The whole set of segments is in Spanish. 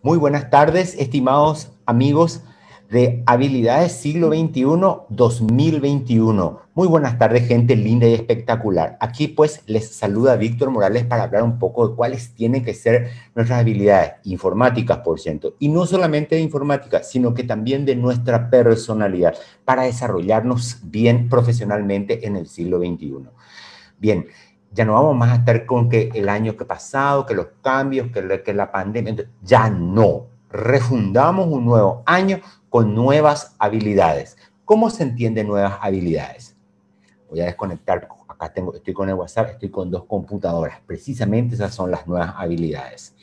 Muy buenas tardes, estimados amigos de Habilidades Siglo XXI 2021. Muy buenas tardes, gente linda y espectacular. Aquí pues les saluda Víctor Morales para hablar un poco de cuáles tienen que ser nuestras habilidades informáticas, por cierto. Y no solamente de informática, sino que también de nuestra personalidad para desarrollarnos bien profesionalmente en el siglo XXI. Bien, ya no vamos más a estar con que el año que pasado, que los cambios, que, la pandemia, ya no. Refundamos un nuevo año con nuevas habilidades. ¿Cómo se entiende nuevas habilidades? Voy a desconectar, acá tengo, estoy con el WhatsApp, estoy con dos computadoras. Precisamente esas son las nuevas habilidades.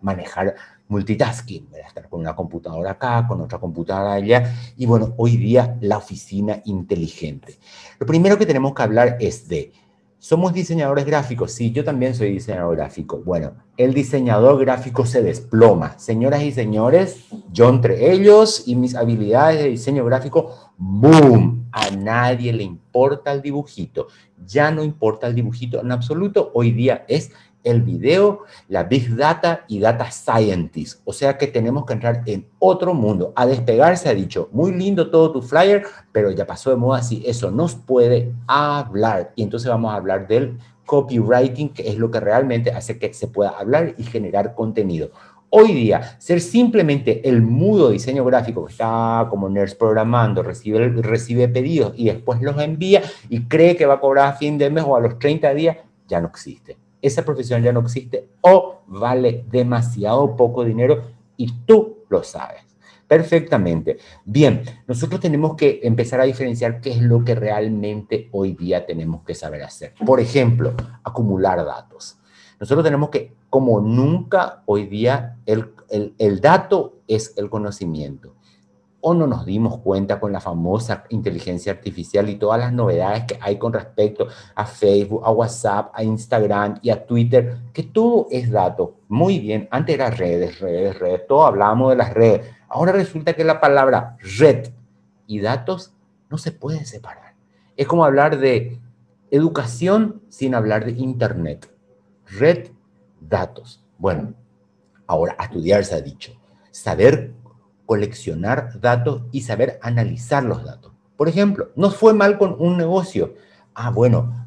Manejar multitasking, estar con una computadora acá, con otra computadora allá. Y bueno, hoy día la oficina inteligente. Lo primero que tenemos que hablar es de somos diseñadores gráficos. Sí, yo también soy diseñador gráfico. Bueno, el diseñador gráfico se desploma. Señoras y señores, yo entre ellos y mis habilidades de diseño gráfico, ¡boom! A nadie le importa el dibujito. Ya no importa el dibujito en absoluto. Hoy día es el video, la Big Data y Data Scientist. O sea que tenemos que entrar en otro mundo. A despegarse ha dicho, muy lindo todo tu flyer, pero ya pasó de moda así. Eso nos puede hablar. Y entonces vamos a hablar del copywriting, que es lo que realmente hace que se pueda hablar y generar contenido. Hoy día, ser simplemente el mudo diseño gráfico que está como nerds programando, recibe, recibe pedidos y después los envía y cree que va a cobrar a fin de mes o a los 30 días, ya no existe esa profesión ya no existe o vale demasiado poco dinero y tú lo sabes perfectamente. Bien, nosotros tenemos que empezar a diferenciar qué es lo que realmente hoy día tenemos que saber hacer. Por ejemplo, acumular datos. Nosotros tenemos que, como nunca hoy día, el, el, el dato es el conocimiento o no nos dimos cuenta con la famosa inteligencia artificial y todas las novedades que hay con respecto a Facebook, a WhatsApp, a Instagram y a Twitter, que todo es dato. Muy bien, antes era redes, redes, redes, todo hablábamos de las redes. Ahora resulta que la palabra red y datos no se pueden separar. Es como hablar de educación sin hablar de Internet. Red, datos. Bueno, ahora estudiar se ha dicho. Saber coleccionar datos y saber analizar los datos. Por ejemplo, nos fue mal con un negocio. Ah, bueno,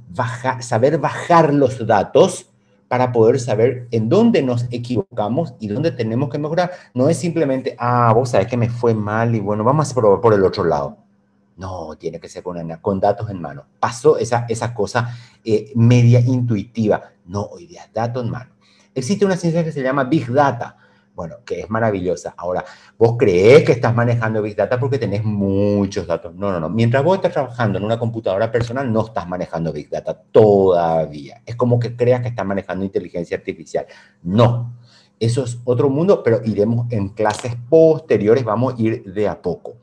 saber bajar los datos para poder saber en dónde nos equivocamos y dónde tenemos que mejorar. No es simplemente, ah, vos sabés que me fue mal y bueno, vamos a probar por el otro lado. No, tiene que ser con, con datos en mano. Pasó esa, esa cosa eh, media intuitiva. No, hoy día, datos en mano. Existe una ciencia que se llama Big Data bueno, que es maravillosa. Ahora, vos crees que estás manejando Big Data porque tenés muchos datos. No, no, no. Mientras vos estás trabajando en una computadora personal, no estás manejando Big Data todavía. Es como que creas que estás manejando inteligencia artificial. No. Eso es otro mundo, pero iremos en clases posteriores, vamos a ir de a poco.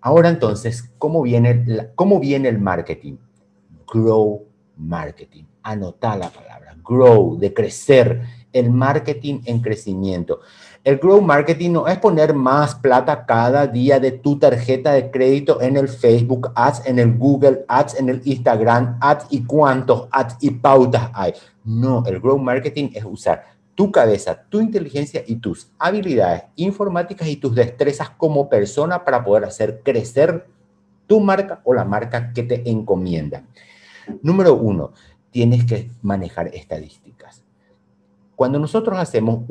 Ahora entonces, ¿cómo viene, cómo viene el marketing? Grow marketing. Anota la palabra. Grow, de crecer el marketing en crecimiento. El grow marketing no es poner más plata cada día de tu tarjeta de crédito en el Facebook Ads, en el Google Ads, en el Instagram Ads y cuántos ads y pautas hay. No, el grow marketing es usar tu cabeza, tu inteligencia y tus habilidades informáticas y tus destrezas como persona para poder hacer crecer tu marca o la marca que te encomienda. Número uno, tienes que manejar estadísticas cuando nosotros hacemos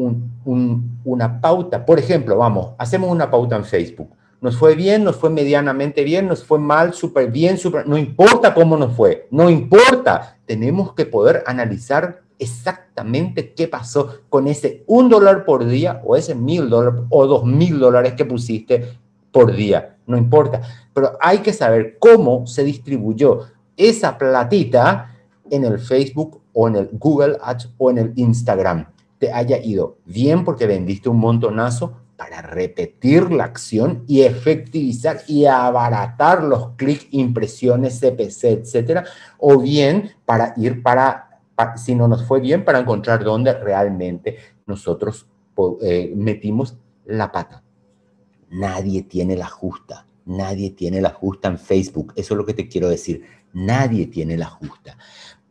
una pauta, por ejemplo, vamos, hacemos una pauta en Facebook, nos fue bien, nos fue medianamente bien, nos fue mal, súper bien, súper, no importa cómo nos fue, no importa, tenemos que poder analizar exactamente qué pasó con ese un dólar por día o ese mil dólares o dos mil dólares que pusiste por día, no importa, pero hay que saber cómo se distribuyó esa platita en el Facebook o en el Google Ads o en el Instagram. Te haya ido bien porque vendiste un montonazo para repetir la acción y efectivizar y abaratar los clics, impresiones, CPC, etcétera, o bien para ir para, si no nos fue bien, para encontrar dónde realmente nosotros eh, metimos la pata. Nadie tiene la justa, nadie tiene la justa en Facebook, eso es lo que te quiero decir, nadie tiene la justa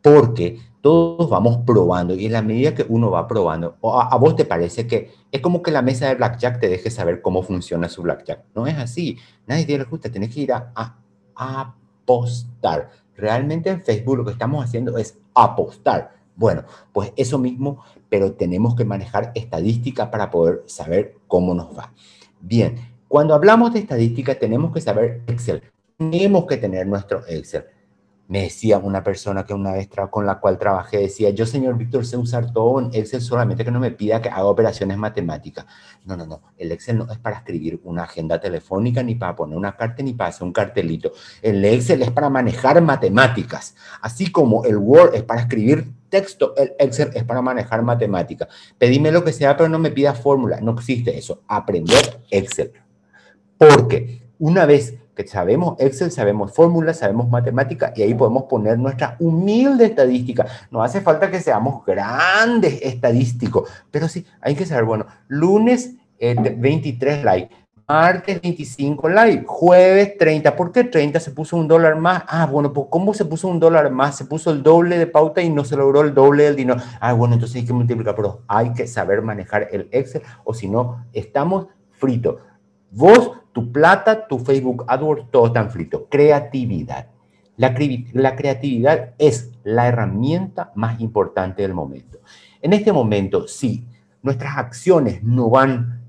porque todos vamos probando y en la medida que uno va probando, a, vos te parece que es como que la mesa de blackjack te deje saber cómo funciona su blackjack. No es así. Nadie te lo gusta. Tienes que ir a apostar. Realmente en Facebook lo que estamos haciendo es apostar. Bueno, pues eso mismo, pero tenemos que manejar estadística para poder saber cómo nos va. Bien, cuando hablamos de estadística tenemos que saber Excel. Tenemos que tener nuestro Excel me decía una persona que una vez con la cual trabajé, decía, yo señor Víctor sé usar todo en Excel solamente que no me pida que haga operaciones matemáticas. No, no, no, el Excel no es para escribir una agenda telefónica, ni para poner una carta, ni para hacer un cartelito. El Excel es para manejar matemáticas, así como el Word es para escribir texto, el Excel es para manejar matemáticas. Pedime lo que sea, pero no me pida fórmula, no existe eso, aprender Excel. Porque una vez que sabemos Excel, sabemos fórmulas, sabemos matemática y ahí podemos poner nuestra humilde estadística. No hace falta que seamos grandes estadísticos, pero sí, hay que saber, bueno, lunes 23 eh, likes, martes 25 likes, jueves 30. ¿Por qué 30 se puso un dólar más? Ah, bueno, pues ¿cómo se puso un dólar más? Se puso el doble de pauta y no se logró el doble del dinero. Ah, bueno, entonces hay que multiplicar, pero hay que saber manejar el Excel o si no, estamos fritos. Vos tu plata, tu Facebook AdWords, todo está frito. Creatividad. La, la, creatividad es la herramienta más importante del momento. En este momento, si nuestras acciones no van,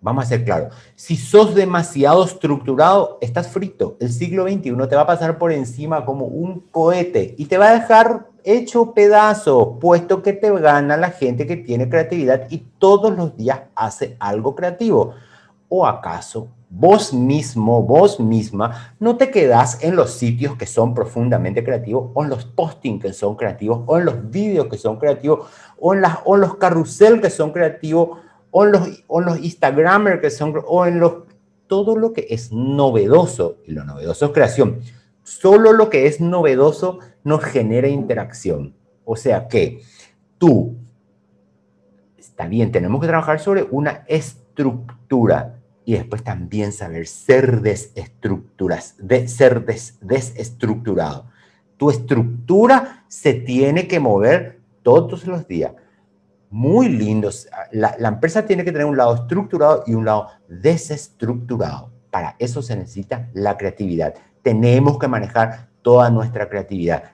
vamos a ser claros, si sos demasiado estructurado, estás frito. El siglo XXI te va a pasar por encima como un cohete y te va a dejar hecho pedazo, puesto que te gana la gente que tiene creatividad y todos los días hace algo creativo. ¿O acaso vos mismo, vos misma, no te quedás en los sitios que son profundamente creativos, o en los postings que son creativos, o en los vídeos que son creativos, o en, los carrusel que son creativos, o en los, o Instagramers que son, o en los, todo lo que es novedoso, y lo novedoso es creación, solo lo que es novedoso nos genera interacción. O sea que tú, está bien, tenemos que trabajar sobre una estructura, y después también saber ser desestructuras, de ser desestructurado. Tu estructura se tiene que mover todos los días. Muy lindos. La, la empresa tiene que tener un lado estructurado y un lado desestructurado. Para eso se necesita la creatividad. Tenemos que manejar toda nuestra creatividad.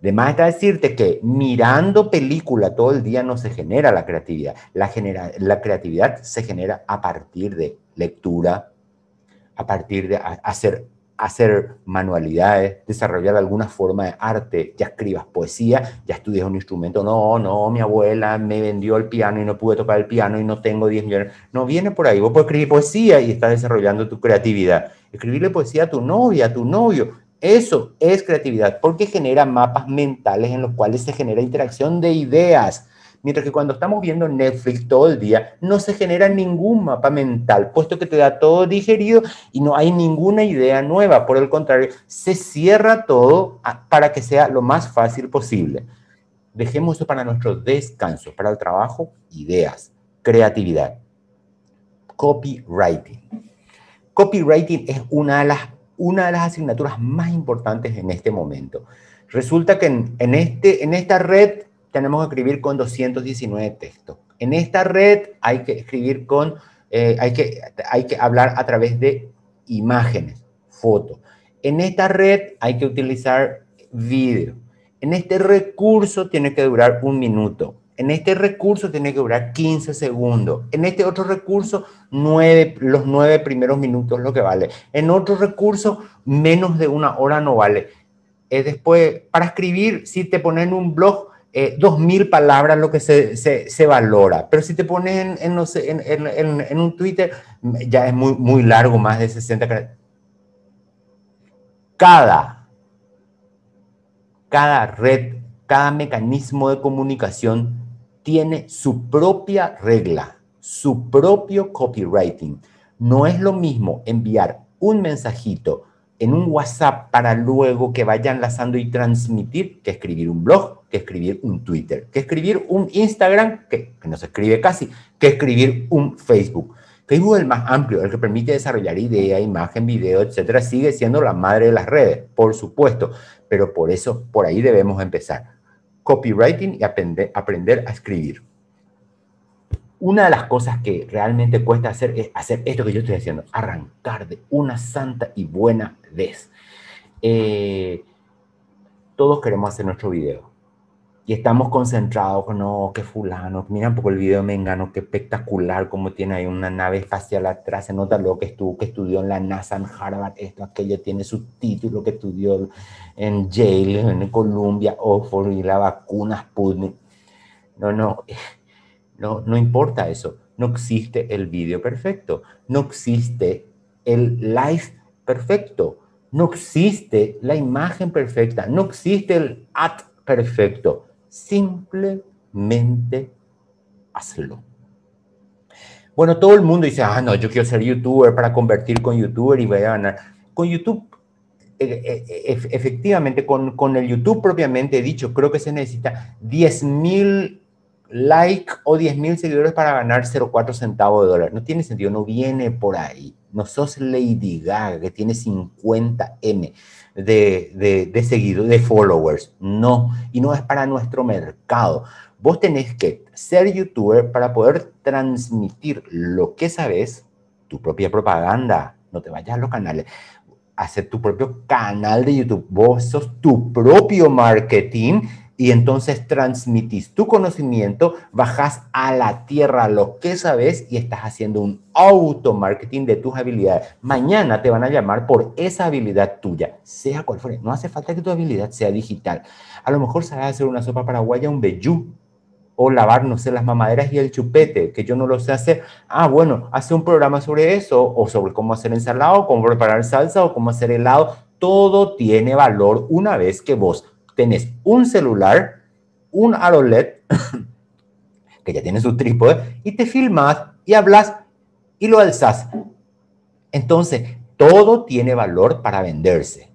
De más está decirte que mirando película todo el día no se genera la creatividad. La, genera, la creatividad se genera a partir de lectura, a partir de hacer, hacer manualidades, desarrollar alguna forma de arte, ya escribas poesía, ya estudias un instrumento, no, no, mi abuela me vendió el piano y no pude tocar el piano y no tengo 10 millones. No, viene por ahí, vos puedes escribir poesía y estás desarrollando tu creatividad. Escribirle poesía a tu novia, a tu novio, eso es creatividad, porque genera mapas mentales en los cuales se genera interacción de ideas Mientras que cuando estamos viendo Netflix todo el día, no se genera ningún mapa mental, puesto que te da todo digerido y no hay ninguna idea nueva. Por el contrario, se cierra todo para que sea lo más fácil posible. Dejemos eso para nuestro descanso, para el trabajo, ideas, creatividad. Copywriting. Copywriting es una de las, una de las asignaturas más importantes en este momento. Resulta que en, este, en esta red tenemos que escribir con 219 textos. En esta red hay que escribir con, eh, hay, que, hay que hablar a través de imágenes, fotos. En esta red hay que utilizar vídeo. En este recurso tiene que durar un minuto. En este recurso tiene que durar 15 segundos. En este otro recurso, nueve, los nueve primeros minutos lo que vale. En otro recurso, menos de una hora no vale. Es después, para escribir, si te ponen un blog, eh, mil palabras lo que se, se, valora. Pero si te pones en, en, un Twitter, ya es muy, muy largo, más de 60 Cada, cada red, cada mecanismo de comunicación tiene su propia regla, su propio copywriting. No es lo mismo enviar un mensajito en un WhatsApp para luego que vaya enlazando y transmitir que escribir un blog, que escribir un Twitter, que escribir un Instagram, que, no se escribe casi, que escribir un Facebook. Facebook es el más amplio, el que permite desarrollar idea, imagen, video, etcétera, sigue siendo la madre de las redes, por supuesto. pero por eso, por ahí debemos empezar. Copywriting y aprender, aprender a escribir. Una de las cosas que realmente cuesta hacer es hacer esto que yo estoy haciendo, arrancar de una santa y buena vez. Eh, todos queremos hacer nuestro video y estamos concentrados con, no, qué fulano, mira un poco el video de Mengano, qué espectacular, cómo tiene ahí una nave espacial atrás, se nota lo que estuvo, que estudió en la NASA, en Harvard, esto, aquello, tiene su título que estudió en Yale, en Columbia, Oxford, y la vacuna Sputnik. No, no, no, no importa eso, no existe el video perfecto, no existe el live perfecto, no existe la imagen perfecta, no existe el ad perfecto. Simplemente hazlo. Bueno, todo el mundo dice, ah, no, yo quiero ser youtuber para convertir con youtuber y voy a ganar. Con YouTube, eh, eh, eh, efectivamente, con, con el YouTube propiamente dicho, creo que se necesita 10 mil likes o 10 mil seguidores para ganar 0,4 centavos de dólar. No tiene sentido, no viene por ahí. No sos Lady Gaga, que tiene 50 M de, de, seguidores, de followers. No, y no es para nuestro mercado. Vos tenés que ser youtuber para poder transmitir lo que sabes, tu propia propaganda. No te vayas a los canales. Hacer tu propio canal de YouTube. Vos sos tu propio marketing y entonces transmitís tu conocimiento, bajas a la tierra lo que sabes y estás haciendo un auto marketing de tus habilidades. Mañana te van a llamar por esa habilidad tuya, sea cual fuere. No hace falta que tu habilidad sea digital. A lo mejor sabes hacer una sopa paraguaya, un vellú, o lavar, no sé, las mamaderas y el chupete, que yo no lo sé hacer. Ah, bueno, hace un programa sobre eso, o sobre cómo hacer ensalado, cómo preparar salsa, o cómo hacer helado. Todo tiene valor una vez que vos tenés un celular, un AROLED, que ya tiene su trípode, y te filmas y hablas y lo alzas. Entonces, todo tiene valor para venderse.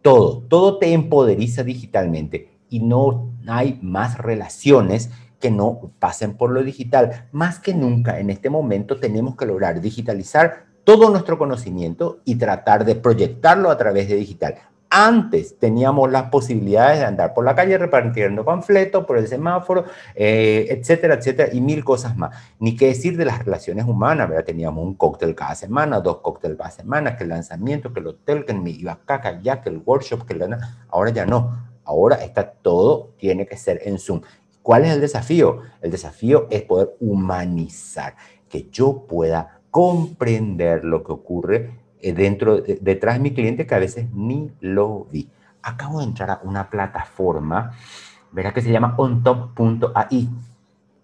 Todo, todo te empoderiza digitalmente y no hay más relaciones que no pasen por lo digital. Más que nunca en este momento tenemos que lograr digitalizar todo nuestro conocimiento y tratar de proyectarlo a través de digital. Antes teníamos las posibilidades de andar por la calle repartiendo panfletos, por el semáforo, eh, etcétera, etcétera, y mil cosas más. Ni qué decir de las relaciones humanas, ¿verdad? Teníamos un cóctel cada semana, dos cócteles cada semana, que el lanzamiento, que el hotel, que me iba acá, que allá, que el workshop, que la... Ahora ya no. Ahora está todo, tiene que ser en Zoom. ¿Cuál es el desafío? El desafío es poder humanizar, que yo pueda comprender lo que ocurre eh, dentro, detrás de mi cliente que a veces ni lo vi. Acabo de entrar a una plataforma, verá que se llama ontop.ai.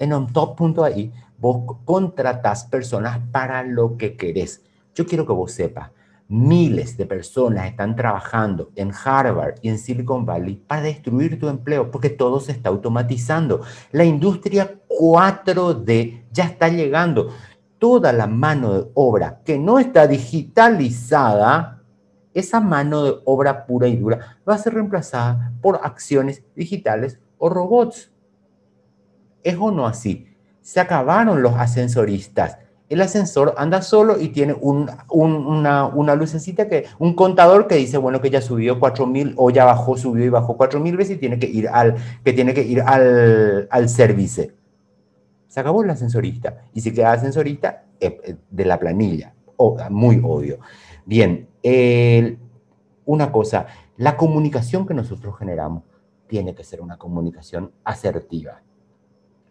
En ontop.ai vos contratas personas para lo que querés. Yo quiero que vos sepas, miles de personas están trabajando en Harvard y en Silicon Valley para destruir tu empleo porque todo se está automatizando. La industria 4D ya está llegando toda la mano de obra que no está digitalizada, esa mano de obra pura y dura va a ser reemplazada por acciones digitales o robots. ¿Es o no así? Se acabaron los ascensoristas. El ascensor anda solo y tiene una, una, lucecita, que, un contador que dice, bueno, que ya subió 4.000 o ya bajó, subió y bajó 4.000 veces y tiene que ir al, que tiene que ir al, al servicio acabó el ascensorista. Y si queda ascensorista, eh, eh, de la planilla. muy obvio. Bien, una cosa, la comunicación que nosotros generamos tiene que ser una comunicación asertiva.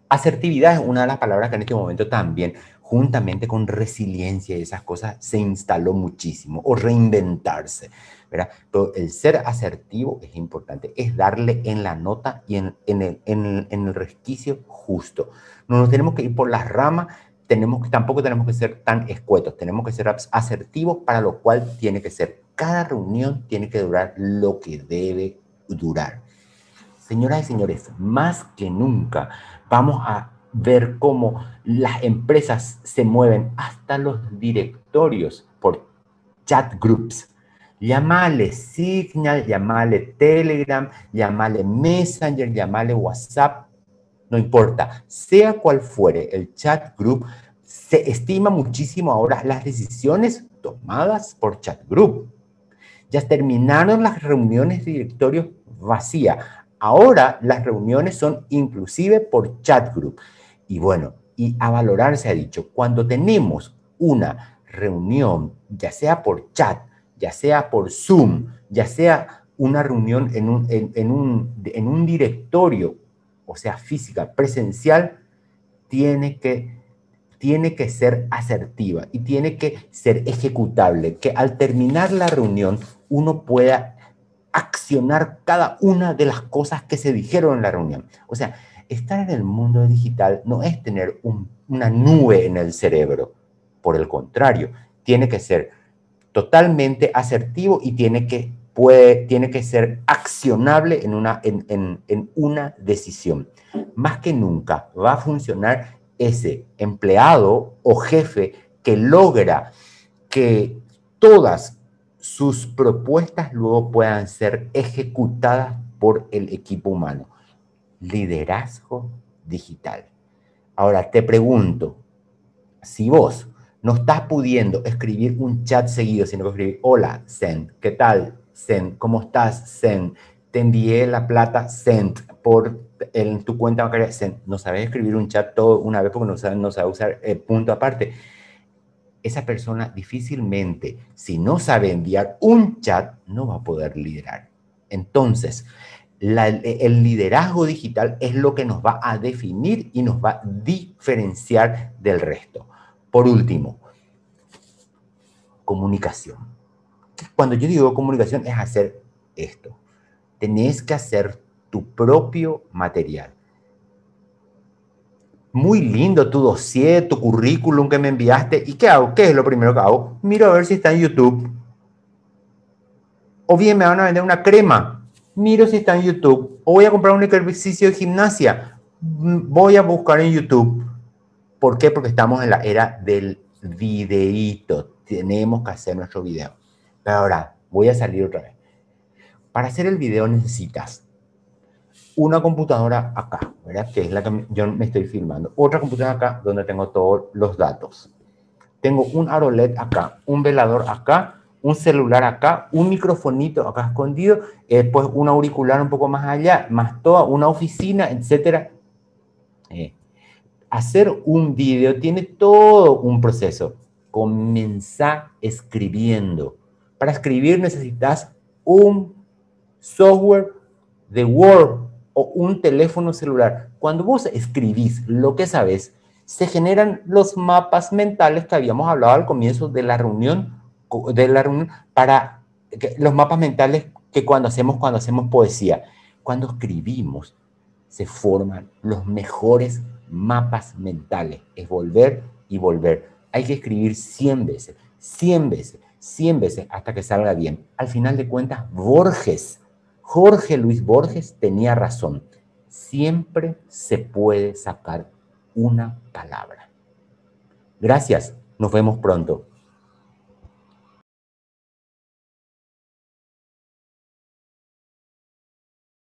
Asertividad es una de las palabras que en este momento también, juntamente con resiliencia y esas cosas, se instaló muchísimo, o reinventarse. ¿verdad? Pero el ser asertivo es importante, es darle en la nota y en, el, en el resquicio justo. No nos tenemos que ir por las ramas, tenemos, tampoco tenemos que ser tan escuetos, tenemos que ser asertivos, para lo cual tiene que ser, cada reunión tiene que durar lo que debe durar. Señoras y señores, más que nunca vamos a ver cómo las empresas se mueven hasta los directorios por chat groups. Llamale Signal, llamale Telegram, llamale Messenger, llamale WhatsApp, no importa, sea cual fuere el chat group, se estima muchísimo ahora las decisiones tomadas por chat group. Ya terminaron las reuniones de directorio vacía. Ahora las reuniones son inclusive por chat group. Y bueno, y a valorar se ha dicho, cuando tenemos una reunión, ya sea por chat, ya sea por Zoom, ya sea una reunión en un, en, un, en un directorio, o sea, física, presencial, tiene que, tiene que ser asertiva y tiene que ser ejecutable, que al terminar la reunión uno pueda accionar cada una de las cosas que se dijeron en la reunión. O sea, estar en el mundo digital no es tener una nube en el cerebro. Por el contrario, tiene que ser totalmente asertivo y tiene que, puede, tiene que ser accionable en una, en, en una decisión. Más que nunca va a funcionar ese empleado o jefe que logra que todas sus propuestas luego puedan ser ejecutadas por el equipo humano liderazgo digital. Ahora te pregunto, si vos no estás pudiendo escribir un chat seguido, sino que escribir, hola, Zen, ¿qué tal, Zen? ¿Cómo estás, Zen? Te envié la plata Zen por tu cuenta bancaria Zen. No sabes escribir un chat todo una vez porque no sabes, no usar eh, punto aparte. Esa persona difícilmente, si no sabe enviar un chat, no va a poder liderar. Entonces, el liderazgo digital es lo que nos va a definir y nos va a diferenciar del resto. Por último, comunicación. Cuando yo digo comunicación es hacer esto. Tenés que hacer tu propio material. Muy lindo tu dossier, tu currículum que me enviaste. ¿Y qué hago? ¿Qué es lo primero que hago? Miro a ver si está en YouTube. O bien me van a vender una crema miro si está en YouTube, o voy a comprar un ejercicio de gimnasia, mm, voy a buscar en YouTube. ¿Por qué? Porque estamos en la era del videíto. Tenemos que hacer nuestro video. Pero ahora, voy a salir otra vez. Para hacer el video necesitas una computadora acá, ¿verdad? Que es la que yo me estoy filmando. Otra computadora acá donde tengo todos los datos. Tengo un aro LED acá, un velador acá un celular acá, un microfonito acá escondido, después un auricular un poco más allá, más toda una oficina, etc. Eh, hacer un video tiene todo un proceso. Comenzar escribiendo. Para escribir necesitas un software de Word o un teléfono celular. Cuando vos escribís lo que sabes, se generan los mapas mentales que habíamos hablado al comienzo de la reunión de la reunión para los mapas mentales que cuando hacemos, cuando hacemos poesía, cuando escribimos, se forman los mejores mapas mentales. Es volver y volver. Hay que escribir 100 veces, 100 veces, 100 veces hasta que salga bien. Al final de cuentas, Borges, Jorge Luis Borges tenía razón. Siempre se puede sacar una palabra. Gracias. Nos vemos pronto.